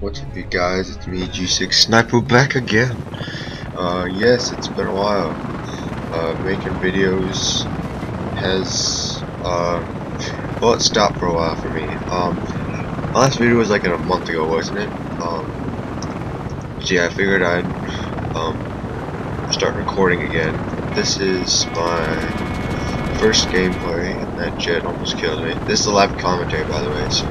What's up you guys, it's me G6 Sniper back again. Uh, yes, it's been a while. Uh, making videos has, uh, well it stopped for a while for me. Um, last video was like a month ago, wasn't it? Um, yeah, I figured I'd, um, start recording again. This is my first gameplay, and that jet almost killed me. This is a live commentary, by the way, so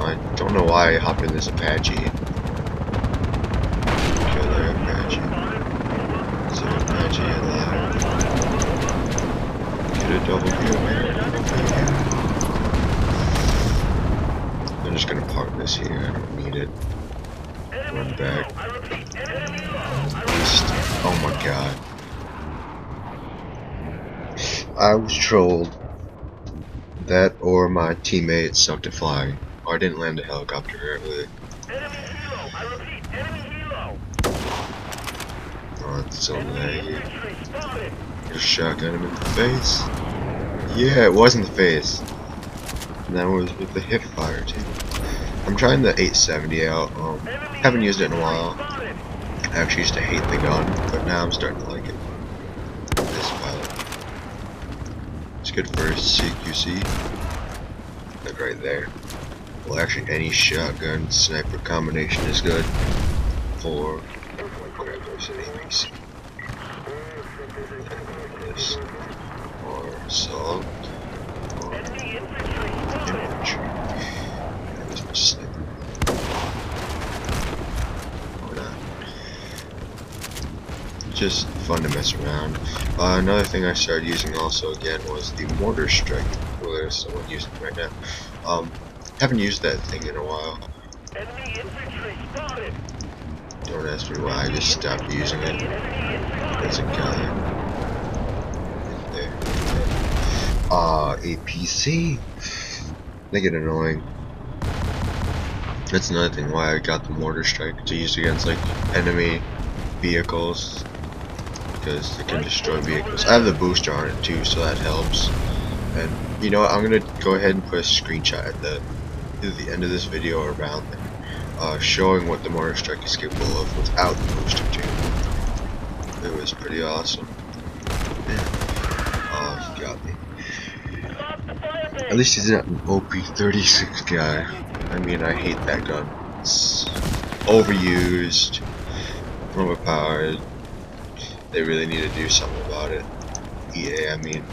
I don't know why I hopped in this Apache. Apache. Is Apache alive? Get a double kill. I'm just gonna park this here. I don't need it. Run back. Oh my god. I was trolled. That or my teammate sucked at flying. Or I didn't land a helicopter earlier. Enemy helo! I repeat, enemy helo! Oh, it's so laggy. Just shotgun him in the face. Yeah, it was in the face. And that was with the hip fire too. I'm trying the 870 out. Um, haven't used it in a while. I actually used to hate the gun, but now I'm starting to like it. This pilot. It's good for CQC. Like right there. Well, actually, any shotgun sniper combination is good for. This or assault or sniper. Or not. Just fun to mess around. Uh, another thing I started using also again was the mortar strike. Well, there's someone using it right now. Um, haven't used that thing in a while. Enemy infantry spotted! Don't ask me why. I just stopped using it. There's a guy. Right there. Ah, APC. They get annoying. That's another thing why I got the mortar strike to use against like enemy vehicles because it can destroy vehicles. I have the booster on it too, so that helps. And you know what? I'm gonna go ahead and put a screenshot at the at the end of this video around uh, showing what the mortar strike is capable of without the booster too. It was pretty awesome. Oh, he got me. At least he's not an OP36 guy. I mean, I hate that gun. It's overused, overpowered. They really need to do something about it. EA, I mean.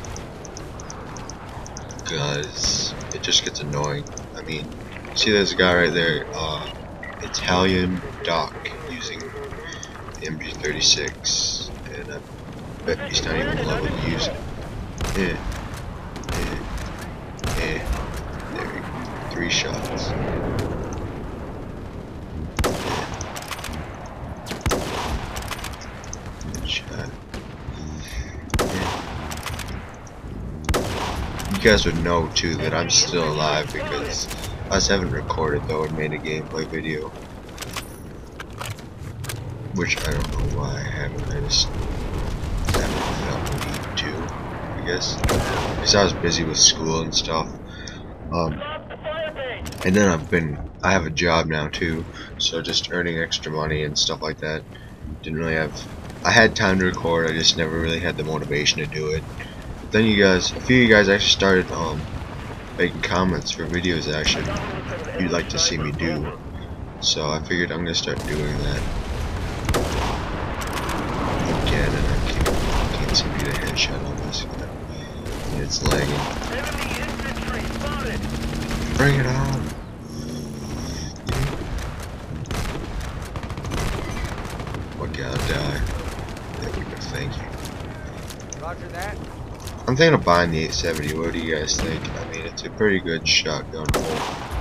Because it just gets annoying. I mean, see there's a guy right there, uh, Italian Doc, using the MG36. And I bet he's not even level to use it. Eh. Eh. Eh. There we go. Three shots. Shot. You guys would know too that I'm still alive because I haven't recorded though and made a gameplay video. Which I don't know why I haven't. I just haven't felt need to, I guess. Because I was busy with school and stuff. Um, and then I've been, I have a job now too, so just earning extra money and stuff like that. Didn't really have, I had time to record, I just never really had the motivation to do it. But then you guys, a few of you guys actually started um, making comments for videos should, you'd like to see me do. So I figured I'm gonna start doing that. Again, and I can't, can't seem to get a headshot on this guy. And it's lagging. Bring it on. Okay, I'll die. There we go, thank you. Roger that. I'm thinking of buying the 870. What do you guys think? I mean, it's a pretty good shotgun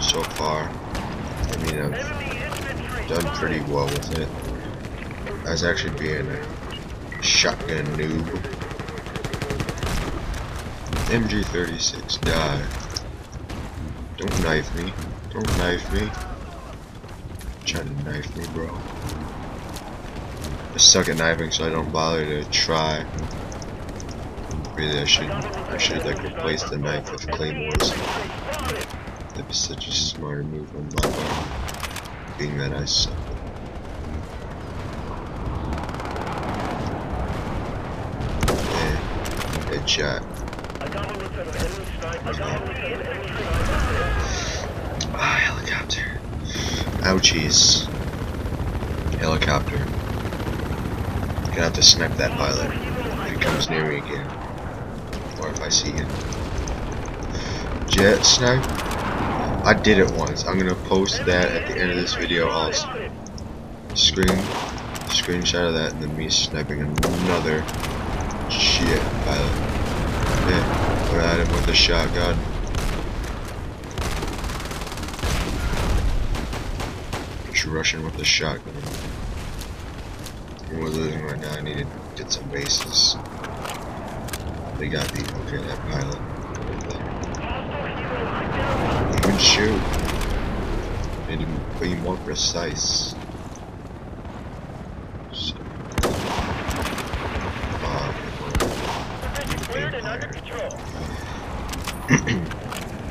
so far. I mean, I've done pretty well with it. I was actually being a shotgun noob. MG36, die. Don't knife me. Don't knife me. Try to knife me, bro. I suck at knifing, so I don't bother to try. Really, I should, I should like replace the knife with claymores. Infantry spotted! That was such a smart move on my part, being that I suck. Yeah, headshot. Sniper. Ah, helicopter. Ouchies. Helicopter. Gonna have to snipe that pilot if he comes near me again. If I see him. Jet snipe. I did it once. I'm gonna post that at the end of this video also. Screen screenshot of that and then me sniping another shit pilot. Yeah, we're him with a shotgun. Just rushing with the shotgun. We're losing right now. I need to get some bases. They got the okay that pilot. Even shoot. Need to be more precise.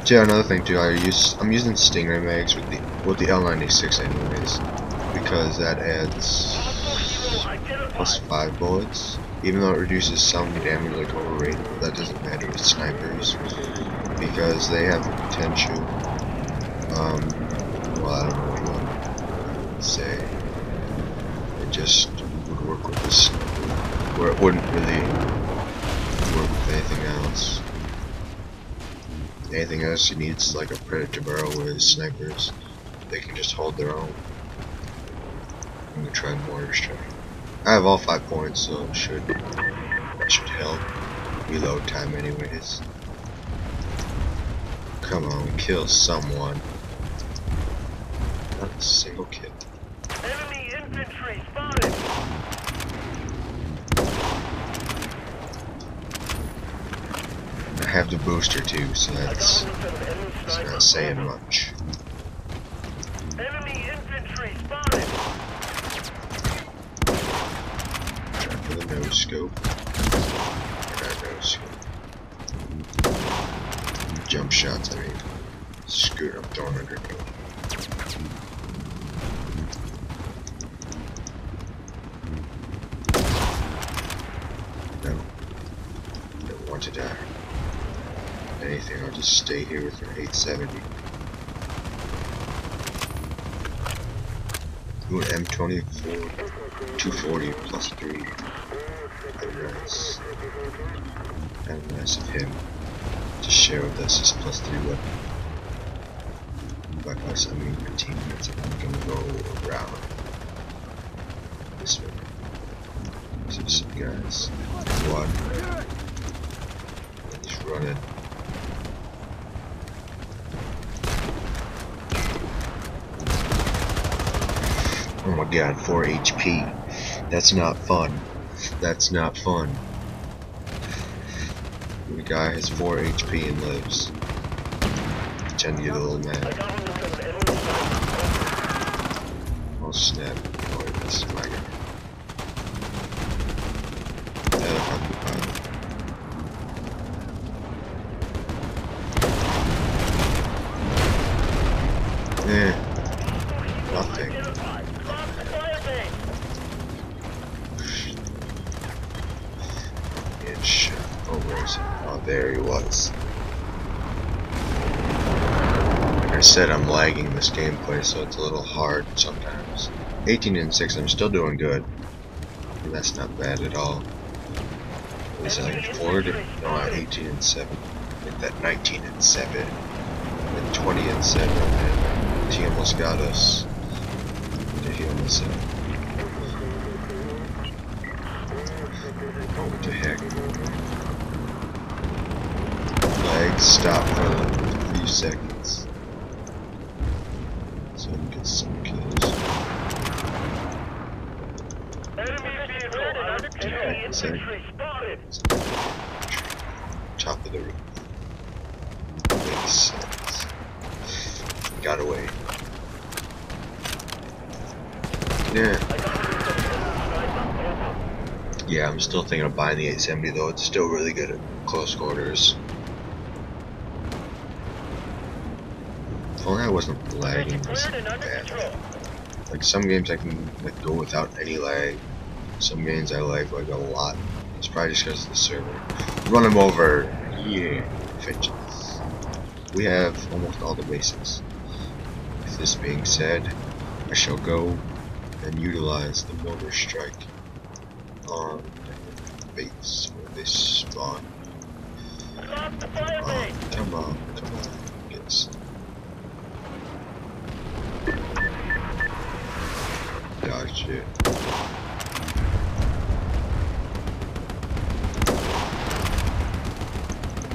Yeah, another thing too, I use I'm using Stinger mags with the with the L96 anyways because that adds plus five bullets. Even though it reduces some damage like overrated, but that doesn't matter with snipers because they have the potential. Um, well, I don't know what to say. It just would work with this, where it wouldn't really work with anything else. Anything else you need is like a predator barrel with snipers. They can just hold their own. I'm gonna try mortar strike. I have all five points, so it should it should help. Reload time, anyways. Come on, kill someone. Not a single kill. Enemy infantry spotted. I have the booster too, so that's him with an enemy that's not saying much. Enemy infantry spotted. Nose scope. Not nose scope. Jump shots, I mean. Scoot, I'm throwing a. No. Don't want to die. Anything, I'll just stay here with an 870. An M24, 240 plus 3. How nice. Nice of him to share with us his plus 3 weapon. By us, I mean 15 minutes, and I'm gonna go around this way. See some guys. One. He's running. Oh my god, 4 HP. That's not fun. That's not fun. The guy has 4 HP and lives. Pretend to get a little I mad. got him with an enemy sniper. Oh snap. Oh, this is my guy pilot. Eh, nothing. Identified. Lost the fire base. Get shot. Oh, where is he? Oh, there he was. Like I said, I'm lagging this gameplay, so it's a little hard sometimes. 18 and 6, I'm still doing good. And that's not bad at all. Was I like 4 to, no, 18 and 7. Like that 19 and 7. And 20 and 7. And he almost got us. Did he almost? Oh, what the heck? Leg stop for a few seconds. So I can get some kills. Enemy vehicle under control. Infantry spotted. Top of the roof. Makes sense. Got away. Yeah. I got him with an enemy sniper. Yeah, I'm still thinking of buying the 870 though. It's still really good at close quarters. Only I wasn't lagging this Cleared and under bad. Like some games I can like go without any lag. Some games I lag like a lot. It's probably just because of the server. Run them over. Yeah. Vengeance. We have almost all the bases. With this being said, I shall go and utilize the mortar strike on base where they spawn. Stop the fire base. come on, Dodge it.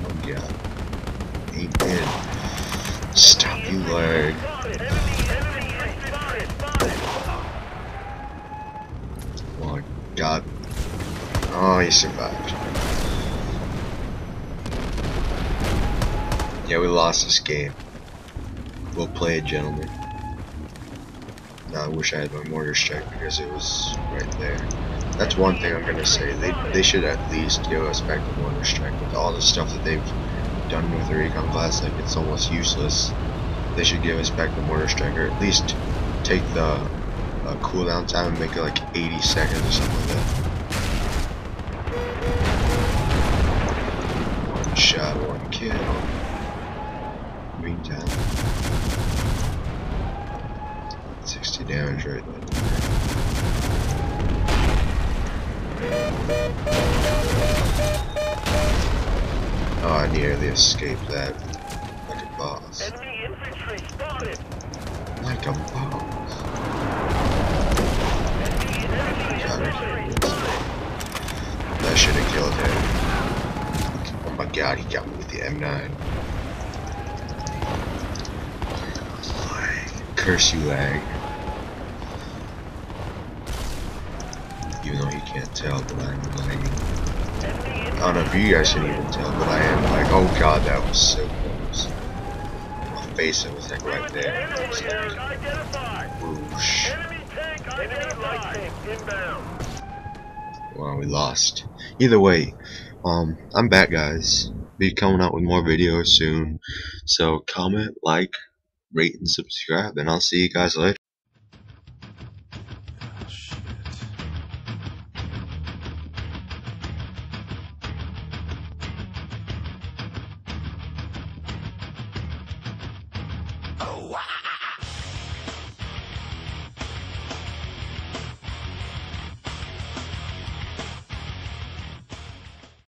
Oh god. Amen. Stop you lag. Oh my god. Oh, he survived. Yeah, we lost this game. We'll play it, gentlemen. I wish I had my mortar strike because it was right there. That's one thing I'm gonna say. They they should at least give us back the mortar strike with all the stuff that they've done with the recon class. Like it's almost useless. They should give us back the mortar strike, or at least take the uh, cooldown time and make it like 80 seconds or something like that. One shot, one kill. Damage right there. Oh, I nearly escaped that. Like a boss. Enemy infantry spotted. Like a boss. Enemy, enemy. That should have killed him. Oh my god, he got me with the M9. Curse you, lag. Even though you can't tell, but I'm. Enemy I don't know if you guys can even tell, but I am like, oh god, that was so close. My face, was like right there. Enemy like, whoosh. Well, we lost. Either way, um, I'm back, guys. Be coming out with more videos soon. So comment, like, rate, and subscribe, and I'll see you guys later.